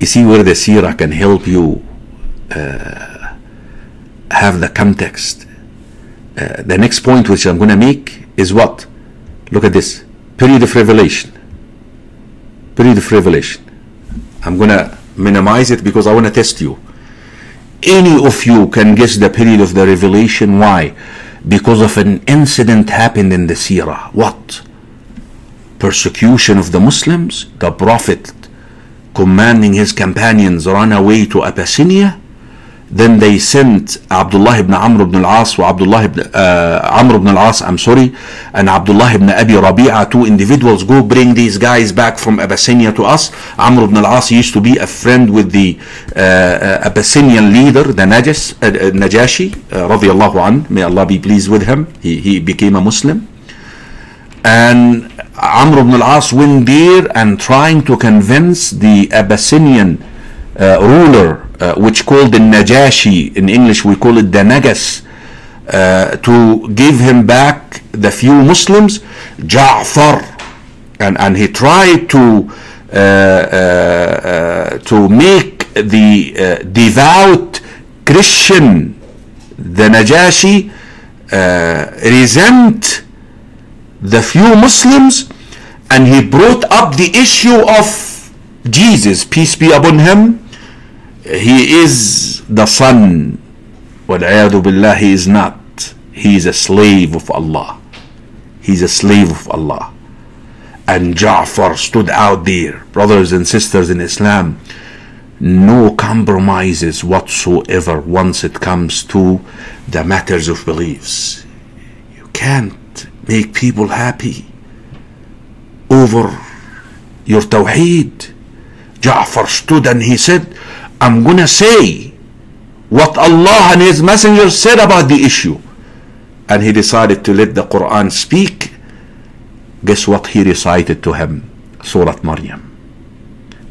You see where the seerah can help you uh, have the context. Uh, the next point which I'm going to make is what? Look at this. Period of revelation. Period of revelation. I'm going to minimize it because I want to test you. Any of you can guess the period of the revelation. Why? Because of an incident happened in the seerah. What? Persecution of the Muslims. The Prophet commanding his companions run away to Abyssinia. Then they sent Abdullah ibn Amr ibn al-As wa Abdullah ibn uh, Amr ibn al-As, I'm sorry, and Abdullah ibn Abi Rabi'a, two individuals, go bring these guys back from Abyssinia to us. Amr ibn al-As used to be a friend with the uh, Abyssinian leader, the Najas, uh, uh, Najashi, uh, radiallahu an, may Allah be pleased with him. He, he became a Muslim. And Amr ibn al-As went there and trying to convince the Abyssinian uh, ruler, uh, which called the Najashi, in English we call it the Negus, uh, to give him back the few Muslims, Ja'far, and, and he tried to uh, uh, to make the uh, devout Christian, the Najashi, resent the few Muslims and he brought up the issue of Jesus, peace be upon him. He is the son. billah, he is not. He is a slave of Allah. He is a slave of Allah. And Ja'far stood out there, brothers and sisters in Islam. No compromises whatsoever once it comes to the matters of beliefs. You can't make people happy over your tawheed. Ja'far stood and he said, I'm gonna say what Allah and His Messenger said about the issue. And he decided to let the Quran speak. Guess what he recited to him? Surah Maryam.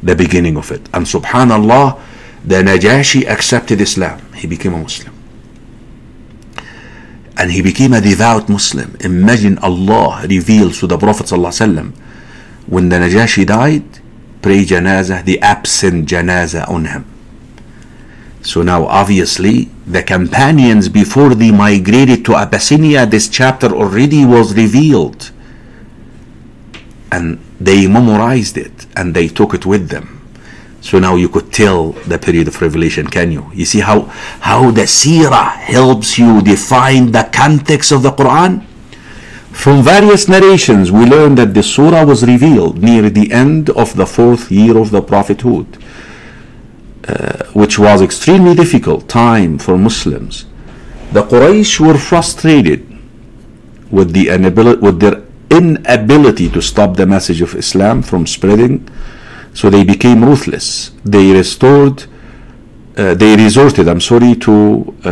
The beginning of it. And subhanallah, the Najashi accepted Islam. He became a Muslim and he became a devout Muslim. Imagine Allah reveals to the Prophet ﷺ when the Najashi died, pray janazah, the absent janazah on him. So now obviously the companions before they migrated to Abyssinia, this chapter already was revealed. And they memorized it and they took it with them. So now you could tell the period of revelation, can you? You see how how the seerah helps you define the context of the Quran? From various narrations, we learn that the surah was revealed near the end of the fourth year of the prophethood, uh, which was extremely difficult time for Muslims. The Quraysh were frustrated with the inability, with their inability to stop the message of Islam from spreading so they became ruthless. They restored, uh, they resorted, I'm sorry, to uh,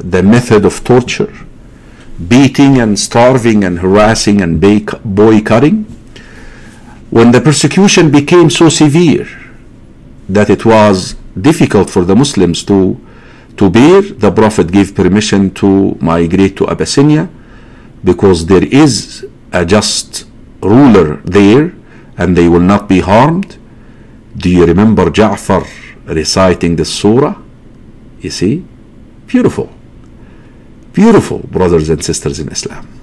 the method of torture, beating and starving and harassing and boycotting. When the persecution became so severe that it was difficult for the Muslims to, to bear, the Prophet gave permission to migrate to Abyssinia because there is a just ruler there and they will not be harmed. Do you remember Ja'far reciting the surah? You see? Beautiful. Beautiful, brothers and sisters in Islam.